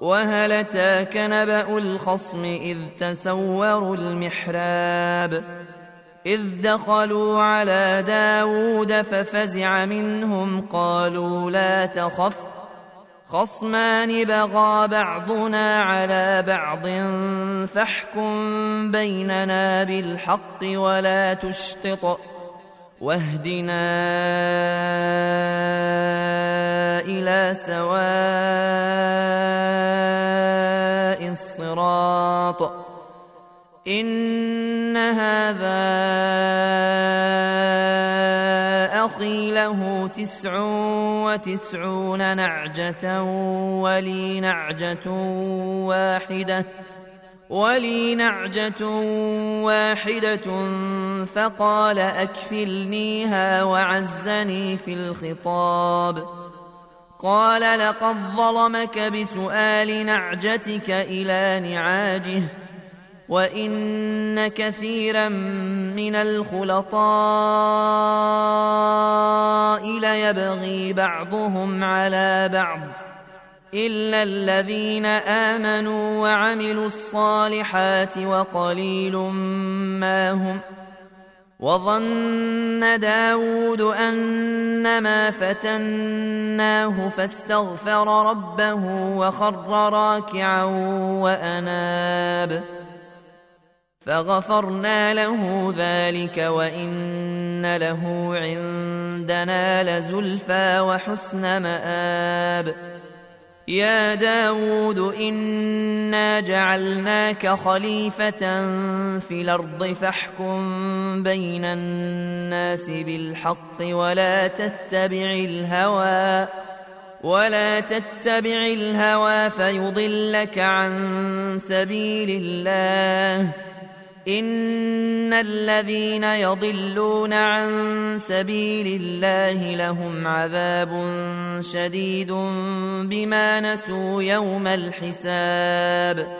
وهل أتاك نبأ الخصم إذ تسوروا المحراب إذ دخلوا على داود ففزع منهم قالوا لا تخف خصمان بغى بعضنا على بعض فاحكم بيننا بالحق ولا تشطط واهدنا إن هذا أخي له تسع وتسعون نعجة ولي نعجة واحدة ولي نعجة واحدة فقال أكفلنيها وعزني في الخطاب قال لقد ظلمك بسؤال نعجتك إلى نعاجه وإن كثيرا من الخلطاء ليبغي بعضهم على بعض إلا الذين آمنوا وعملوا الصالحات وقليل ما هم وظن داود أنما فتناه فاستغفر ربه وخر راكعا وأناب فغفرنا له ذلك وإن له عندنا لزلفى وحسن مآب. يا داود إنا جعلناك خليفة في الأرض فاحكم بين الناس بالحق ولا تتبع الهوى ولا تتبع الهوى فيضلك عن سبيل الله. إن الذين يضلون عن سبيل الله لهم عذاب شديد بما نسوا يوم الحساب